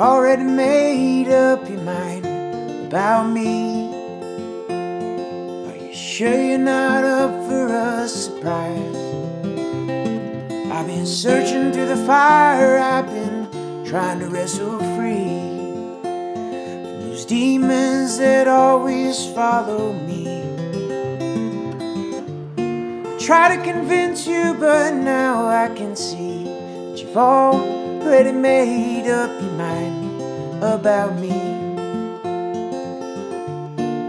already made up your mind about me? Are you sure you're not up for a surprise? I've been searching through the fire, I've been trying to wrestle free from those demons that always follow me. I try to convince you, but now I can see that you've all already made up your mind about me.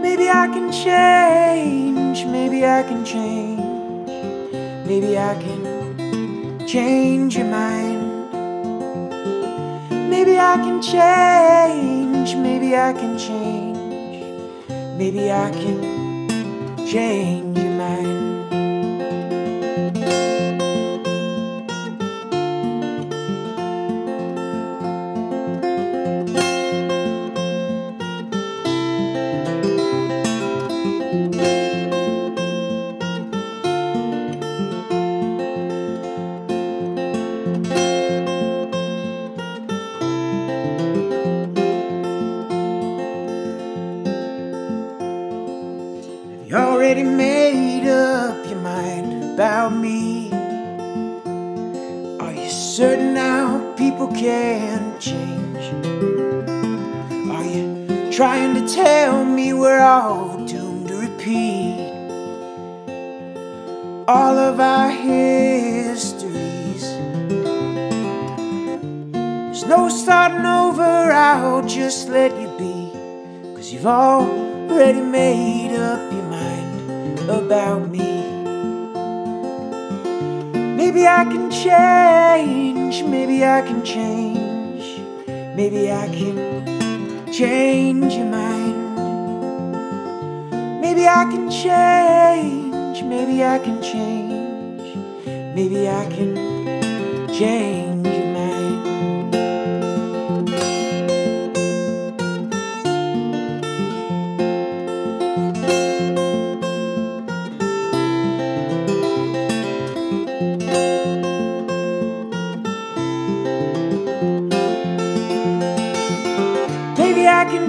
Maybe I can change, maybe I can change, maybe I can change your mind. Maybe I can change, maybe I can change, maybe I can change you already made up your mind about me? Are you certain now people can change? Are you trying to tell me we're all doomed to repeat all of our histories? There's no starting over, I'll just let you be. Cause you've already made up your mind about me. Maybe I can change, maybe I can change, maybe I can change your mind. Maybe I can change, maybe I can change, maybe I can change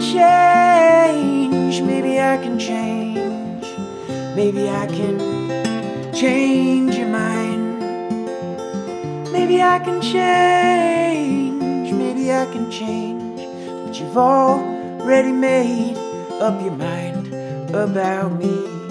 change, maybe I can change, maybe I can change your mind. Maybe I can change, maybe I can change, but you've already made up your mind about me.